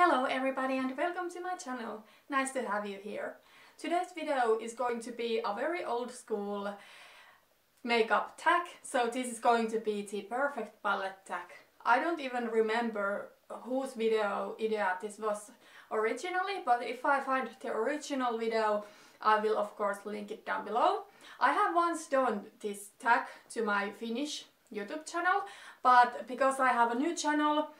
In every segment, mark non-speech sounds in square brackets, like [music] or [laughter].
Hello everybody and welcome to my channel. Nice to have you here. Today's video is going to be a very old school makeup tag. So this is going to be the perfect palette tag. I don't even remember whose video idea this was originally, but if I find the original video, I will of course link it down below. I have once done this tag to my Finnish YouTube channel, but because I have a new channel,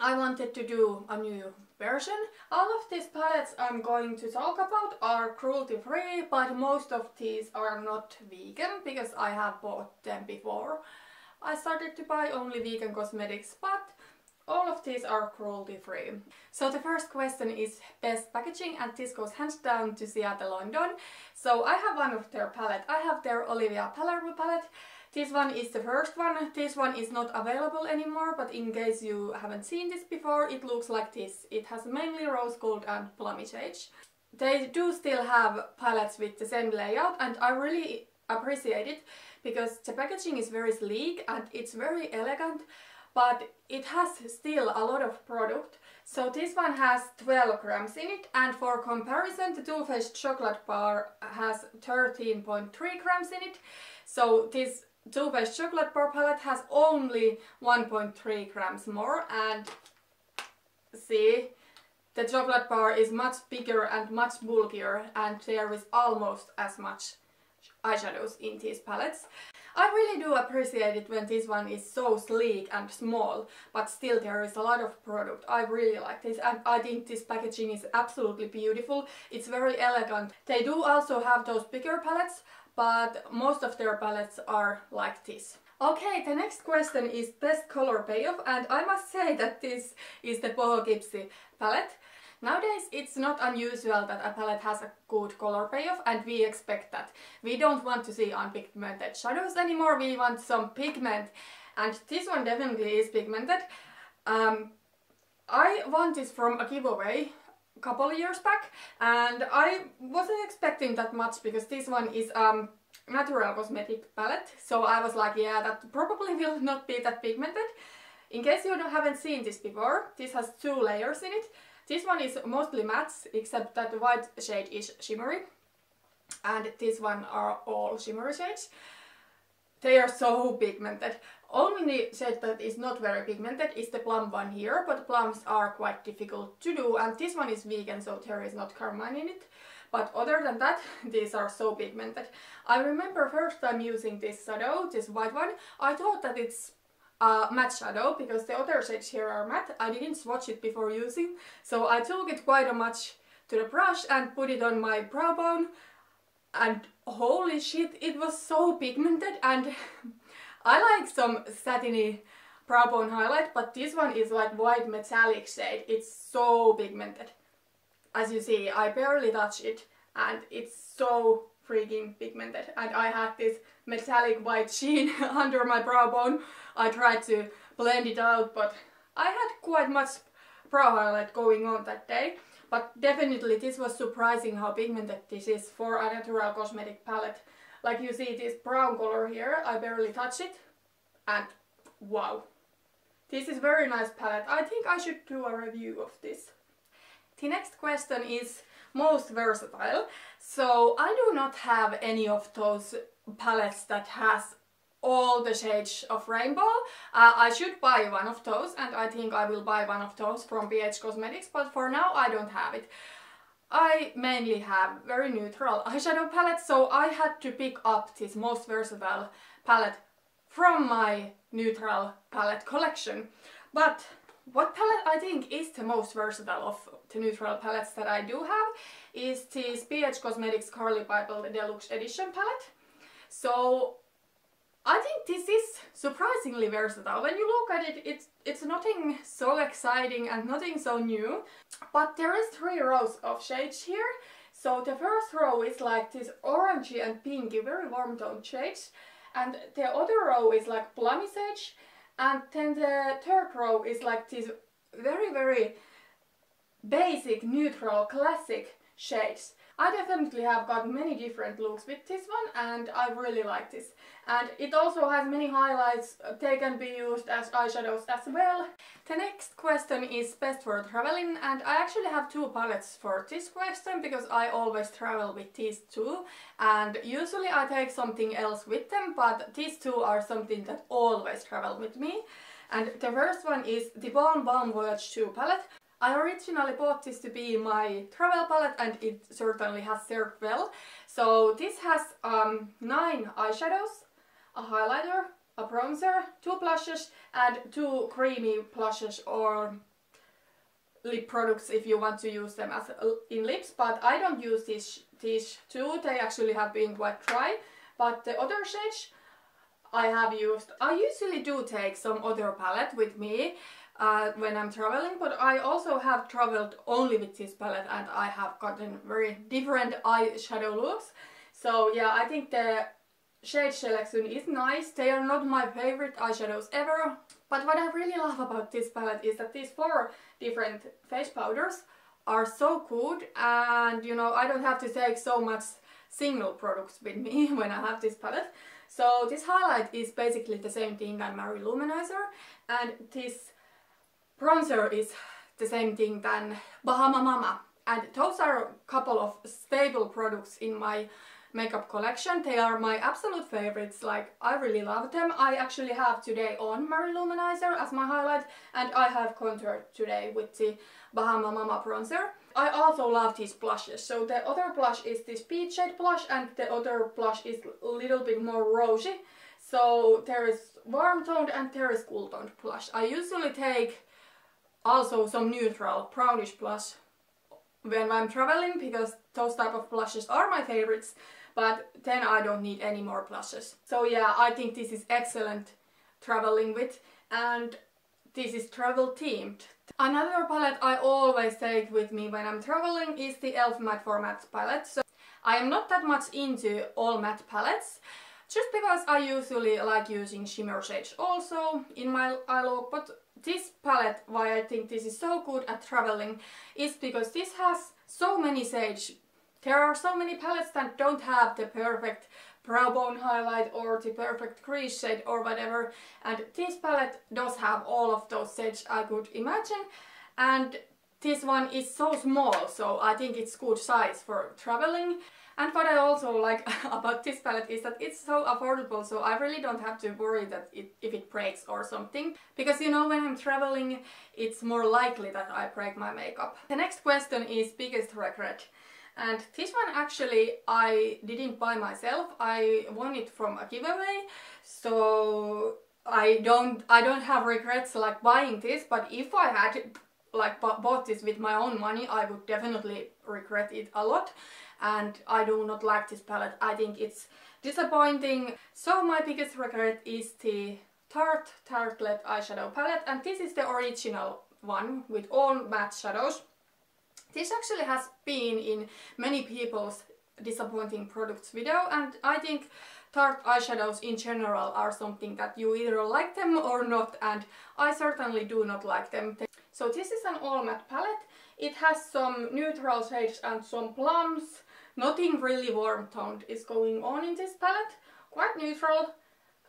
I wanted to do a new version. All of these palettes I'm going to talk about are cruelty free, but most of these are not vegan because I have bought them before. I started to buy only vegan cosmetics, but all of these are cruelty free. So the first question is best packaging and this goes hands down to Ciate London. So I have one of their palette. I have their Olivia Palermo palette this one is the first one. This one is not available anymore, but in case you haven't seen this before, it looks like this. It has mainly rose gold and plummy shades. They do still have palettes with the same layout and I really appreciate it because the packaging is very sleek and it's very elegant but it has still a lot of product. So this one has 12 grams in it and for comparison the Too Faced chocolate bar has 13.3 grams in it. So this Too Faced Chocolate Bar palette has only 1.3 grams more and see the chocolate bar is much bigger and much bulkier and there is almost as much eyeshadows in these palettes. I really do appreciate it when this one is so sleek and small, but still there is a lot of product. I really like this and I think this packaging is absolutely beautiful. It's very elegant. They do also have those bigger palettes, but most of their palettes are like this. Okay, the next question is best color payoff and I must say that this is the Boho Gypsy palette. Nowadays it's not unusual that a palette has a good color payoff and we expect that. We don't want to see unpigmented shadows anymore, we want some pigment and this one definitely is pigmented. Um, I want this from a giveaway couple of years back and I wasn't expecting that much because this one is um natural cosmetic palette so I was like yeah that probably [laughs] will not be that pigmented. In case you haven't seen this before, this has two layers in it. This one is mostly matte except that the white shade is shimmery and this one are all shimmery shades. They are so pigmented. Only shade that is not very pigmented is the plum one here, but plums are quite difficult to do and this one is vegan so there is not carmine in it. But other than that, [laughs] these are so pigmented. I remember first time using this shadow, this white one, I thought that it's a matte shadow because the other shades here are matte. I didn't swatch it before using, so I took it quite a much to the brush and put it on my brow bone and holy shit, it was so pigmented and [laughs] I like some satiny brow bone highlight, but this one is like white metallic shade. It's so pigmented. As you see, I barely touch it and it's so freaking pigmented. And I had this metallic white sheen [laughs] under my brow bone. I tried to blend it out, but I had quite much brow highlight going on that day. But definitely this was surprising how pigmented this is for a natural cosmetic palette. Like you see this brown color here, I barely touch it and wow. This is very nice palette. I think I should do a review of this. The next question is most versatile. So I do not have any of those palettes that has all the shades of rainbow. Uh, I should buy one of those and I think I will buy one of those from BH Cosmetics but for now I don't have it. I mainly have very neutral [laughs] eyeshadow palettes so I had to pick up this most versatile palette from my neutral palette collection. But what palette I think is the most versatile of the neutral palettes that I do have is this BH Cosmetics Carli Bybel Deluxe Edition palette. So I think this is surprisingly versatile. When you look at it, it's, it's nothing so exciting and nothing so new. But there is three rows of shades here. So the first row is like this orangey and pinky, very warm toned shades. And the other row is like plummy sage. And then the third row is like this very, very basic, neutral, classic shades. I definitely have got many different looks with this one and I really like this. And it also has many highlights, uh, they can be used as eyeshadows as well. The next question is best for traveling and I actually have two palettes for this question because I always travel with these two and usually I take something else with them but these two are something that always travel with me. And the first one is the Balm Balm Voyage 2 palette. I originally bought this to be my travel palette and it certainly has served well. So this has um, nine eyeshadows, a highlighter, a bronzer, two blushes and two creamy blushes or lip products if you want to use them as uh, in lips but I don't use these, these two, they actually have been quite dry but the other shades I have used, I usually do take some other palette with me uh, when I'm traveling, but I also have traveled only with this palette and I have gotten very different eyeshadow looks. So yeah, I think the shade selection is nice. They are not my favorite eyeshadows ever, but what I really love about this palette is that these four different face powders are so good and you know I don't have to take so much single products with me [laughs] when I have this palette. So this highlight is basically the same thing as Mary-Lou Manizer and this Bronzer is the same thing than Bahama Mama and those are a couple of stable products in my makeup collection. They are my absolute favorites, like I really love them. I actually have today on Mary-Lou Manizer as my highlight and I have contoured today with the Bahama Mama bronzer. I also love these blushes. So the other blush is this peach shade blush and the other blush is a little bit more rosy. So there is warm toned and there is cool toned blush. I usually take also some neutral brownish blush when I'm traveling because those type of blushes are my favorites but then I don't need any more blushes. So yeah, I think this is excellent traveling with and this is travel themed. Another palette I always take with me when I'm traveling is the e.l.f. Mad for Matte palette. So I am not that much into all matte palettes just because I usually like using shimmer shades also in my eye look but this palette, why I think this is so good at traveling, is because this has so many shades. There are so many palettes that don't have the perfect brow bone highlight or the perfect crease shade or whatever and this palette does have all of those shades I could imagine and this one is so small so I think it's good size for traveling and what I also like [laughs] about this palette is that it's so affordable so I really don't have to worry that it, if it breaks or something. Because you know when I'm traveling it's more likely that I break my makeup. The next question is biggest regret. And this one actually I didn't buy myself. I won it from a giveaway. So I don't I don't have regrets like buying this but if I had like bought this with my own money I would definitely regret it a lot and I do not like this palette. I think it's disappointing. So my biggest regret is the Tarte Tartelette eyeshadow palette and this is the original one with all matte shadows. This actually has been in many people's disappointing products video and I think Tarte eyeshadows in general are something that you either like them or not and I certainly do not like them. So this is an all matte palette. It has some neutral shades and some plums Nothing really warm toned is going on in this palette. Quite neutral.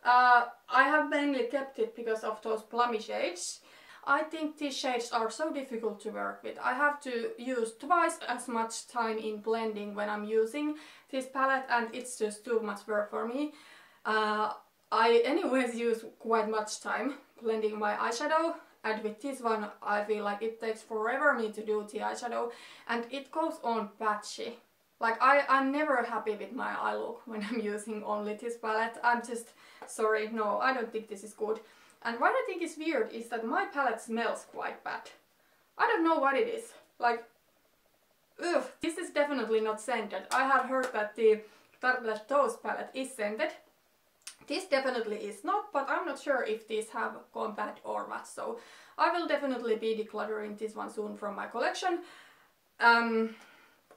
Uh, I have mainly kept it because of those plummy shades. I think these shades are so difficult to work with. I have to use twice as much time in blending when I'm using this palette and it's just too much work for me. Uh, I anyways [laughs] use quite much time blending my eyeshadow and with this one I feel like it takes forever me to do the eyeshadow and it goes on patchy. Like I, I'm never happy with my eye look when I'm [laughs] using only this palette. I'm just sorry, no, I don't think this is good. And what I think is weird is that my palette smells quite bad. I don't know what it is. Like, ugh, this is definitely not scented. I have heard that the Tartelette Toast palette is scented. This definitely is not, but I'm not sure if these have gone bad or what. So I will definitely be decluttering this one soon from my collection. Um,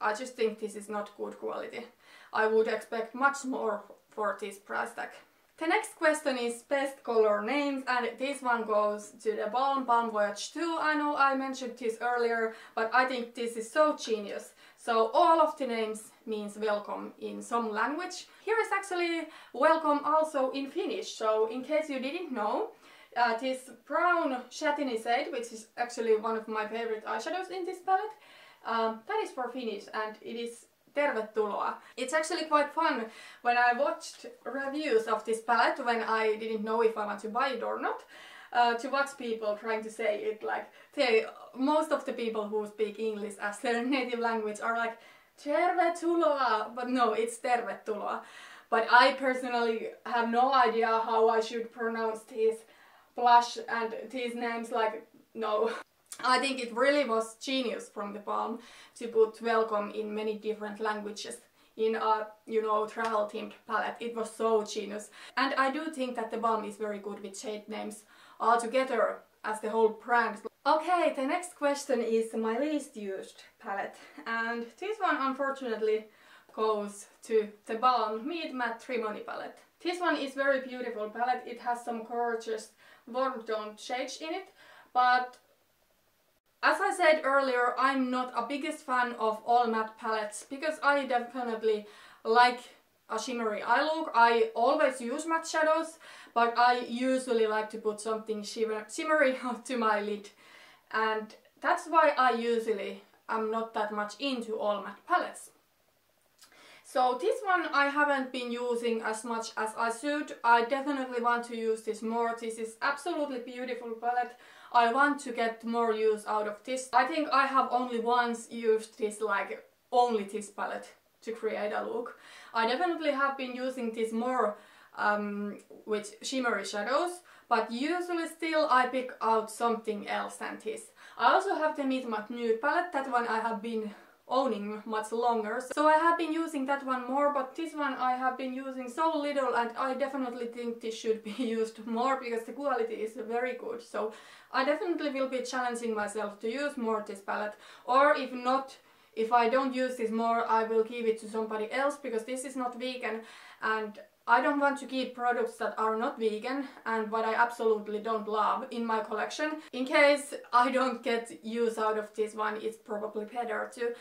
I just think this is not good quality. I would expect much more for this price tag. The next question is best color names and this one goes to the Balm Balm Voyage 2. I know I mentioned this earlier but I think this is so genius. So all of the names means welcome in some language. Here is actually welcome also in Finnish so in case you didn't know uh, this brown satiny shade which is actually one of my favorite eyeshadows in this palette um, that is for Finnish and it is tervetuloa. It's actually quite fun when I watched reviews of this palette when I didn't know if I want to buy it or not. Uh, to watch people trying to say it like they most of the people who speak English as their [laughs] native language are like tervetuloa but no it's tervetuloa but I personally have no idea how I should pronounce these blush and these names like no [laughs] I think it really was genius from the Balm to put welcome in many different languages in a, you know, travel themed palette. It was so genius. And I do think that the Balm is very good with shade names altogether as the whole brand. Okay, the next question is my least used palette. And this one unfortunately goes to the Balm Meet Matte Trimony palette. This one is very beautiful palette. It has some gorgeous warm toned shades in it. But as I said earlier, I'm not a biggest fan of all matte palettes because I definitely like a shimmery eye look. I always use matte shadows, but I usually like to put something shimmer shimmery [laughs] to my lid. And that's why I usually am not that much into all matte palettes. So this one I haven't been using as much as I should. I definitely want to use this more. This is absolutely beautiful palette. I want to get more use out of this. I think I have only once used this like only this palette to create a look. I definitely have been using this more um, with shimmery shadows but usually still I pick out something else than this. I also have the Meet Matte Nude palette, that one I have been owning much longer. So I have been using that one more, but this one I have been using so little and I definitely think this should be [laughs] used more because the quality is very good. So I definitely will be challenging myself to use more this palette or if not, if I don't use this more, I will give it to somebody else because this is not vegan and I don't want to keep products that are not vegan and what I absolutely don't love in my collection. In case I don't get use out of this one, it's probably better to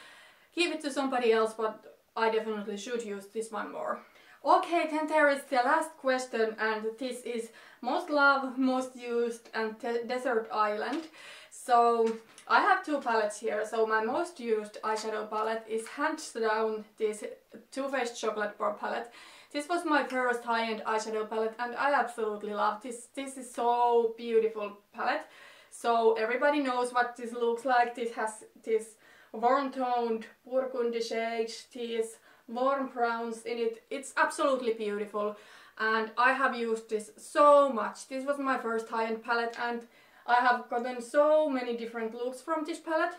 give it to somebody else, but I definitely should use this one more. Okay, then there is the last question and this is most loved, most used and desert island. So I have two palettes here, so my most used eyeshadow palette is hands down this Too Faced Chocolate Bar palette. This was my first high-end eyeshadow palette and I absolutely love this. This is so beautiful palette. So everybody knows what this looks like. This has this warm toned burgundy shades, these warm browns in it. It's absolutely beautiful and I have used this so much. This was my first high-end palette and I have gotten so many different looks from this palette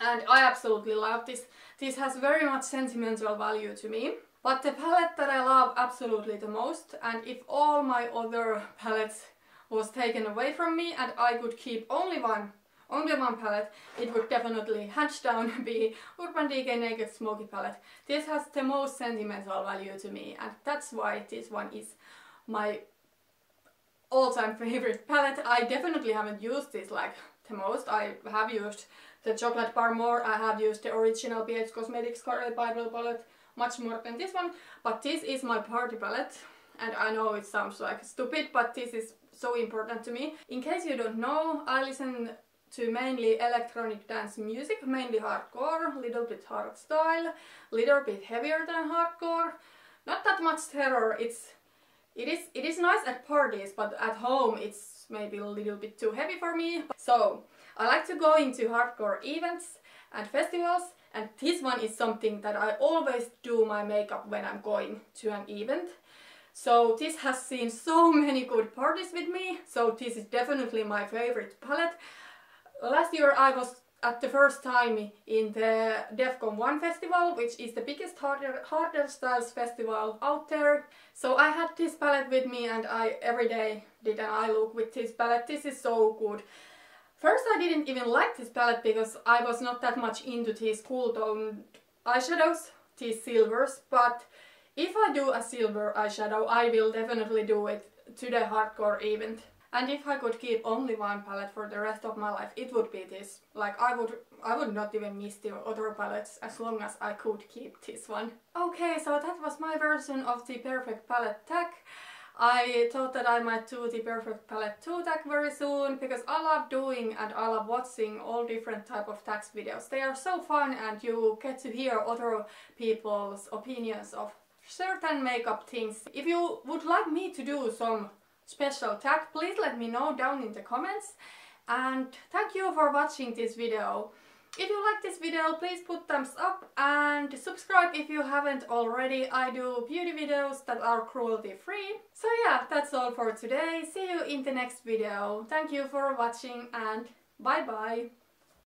and I absolutely love this. This has very much sentimental value to me. But the palette that I love absolutely the most and if all my other [laughs] palettes was taken away from me and I could keep only one only one palette, it would definitely hands down be [laughs] Urban Decay Naked Smoky palette. This has the most sentimental value to me and that's why this one is my all-time favorite palette. I definitely haven't used this like the most. I have used the chocolate bar more, I have used the original BH Cosmetics Carli Bybel palette much more than this one, but this is my party palette and I know it sounds like stupid, but this is so important to me. In case you don't know, I listen to mainly electronic dance music, mainly hardcore, little bit hard style, little bit heavier than hardcore. Not that much terror, it's it is it is nice at parties, but at home it's maybe a little bit too heavy for me. So, I like to go into hardcore events and festivals and this one is something that I always do my makeup when I'm going to an event. So this has seen so many good parties with me, so this is definitely my favorite palette. Last year I was at the first time in the Defqon.1 festival, which is the biggest harder, harder styles festival out there. So I had this palette with me and I every day did an eye look with this palette. This is so good. First I didn't even like this palette because I was not that much into these cool toned eyeshadows, these silvers, but If I do a silver eyeshadow, I will definitely do it to the hardcore event. And if I could keep only one palette for the rest of my life, it would be this. Like I would I would not even miss the other palettes as long as I could keep this one. Okay, so that was my version of the Perfect Palette tag. I thought that I might do the Perfect Palette 2 tag very soon because I love doing and I love watching all different type of tags videos. They are so fun and you get to hear other people's opinions of certain makeup things. If you would like me to do some special tag, please let me know down in the comments. And thank you for watching this video. If you like this video, please put thumbs up and subscribe if you haven't already. I do beauty videos that are cruelty free. So yeah, that's all for today. See you in the next video. Thank you for watching and bye bye.